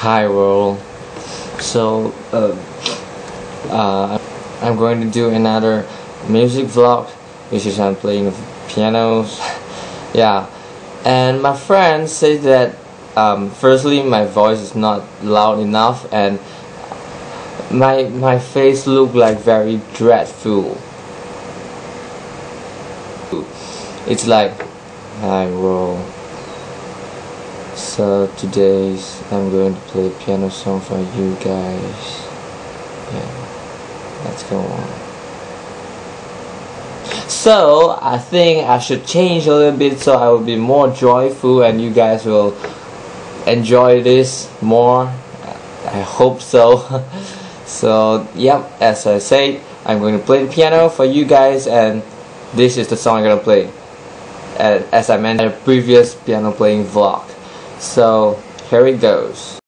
Hi world. So uh, uh, I'm going to do another music vlog which is I'm playing pianos. Yeah. And my friend said that um, firstly my voice is not loud enough and my my face look like very dreadful. It's like hi world so today I'm going to play piano song for you guys. Yeah let's go on. So I think I should change a little bit so I will be more joyful and you guys will enjoy this more. I hope so. So yep as I said I'm going to play the piano for you guys and this is the song I'm gonna play. As I mentioned in a previous piano playing vlog so here it goes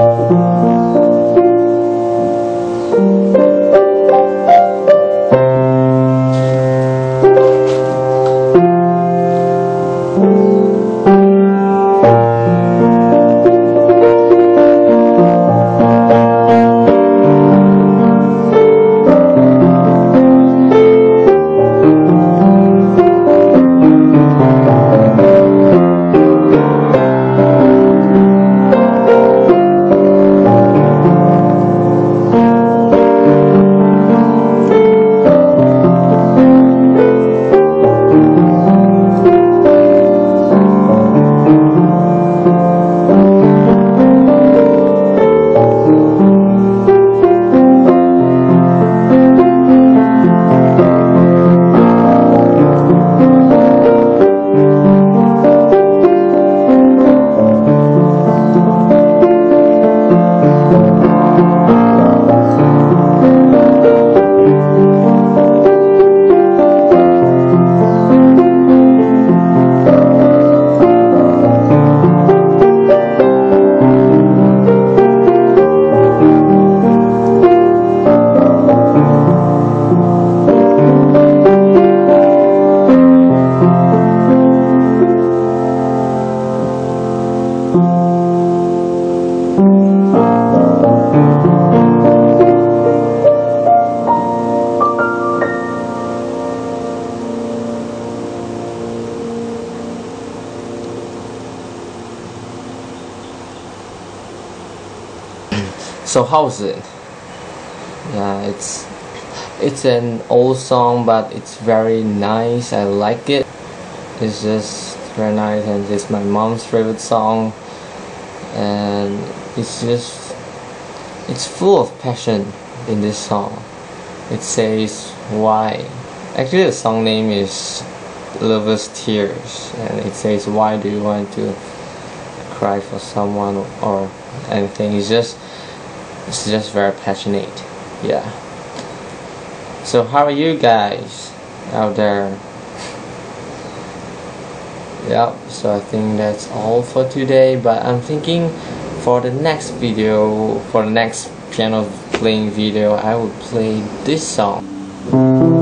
嗯。so how's it? Yeah it's it's an old song but it's very nice. I like it. It's just very nice and it's my mom's favorite song. And it's just it's full of passion in this song. It says why. Actually the song name is lover's tears and it says why do you want to cry for someone or anything? It's just it's just very passionate. Yeah. So how are you guys out there? Yeah so I think that's all for today but I'm thinking for the next video for the next piano playing video I will play this song